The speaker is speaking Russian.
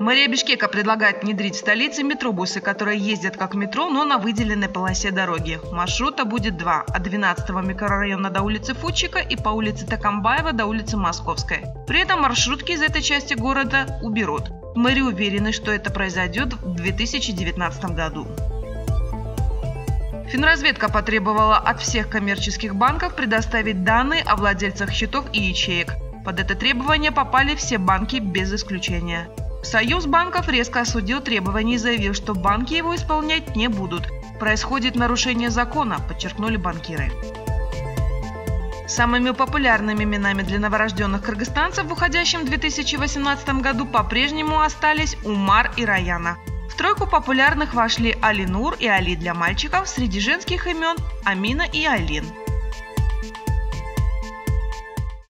Мэрия Бишкека предлагает внедрить в столице метробусы, которые ездят как метро, но на выделенной полосе дороги. Маршрута будет два – от 12-го микрорайона до улицы Фудчика и по улице Такамбаева до улицы Московской. При этом маршрутки из этой части города уберут. Мэри уверены, что это произойдет в 2019 году. Финразведка потребовала от всех коммерческих банков предоставить данные о владельцах счетов и ячеек. Под это требование попали все банки без исключения. Союз банков резко осудил требования и заявил, что банки его исполнять не будут. Происходит нарушение закона, подчеркнули банкиры. Самыми популярными именами для новорожденных кыргызстанцев в уходящем 2018 году по-прежнему остались Умар и Раяна. В тройку популярных вошли Алинур и Али для мальчиков, среди женских имен Амина и Алин.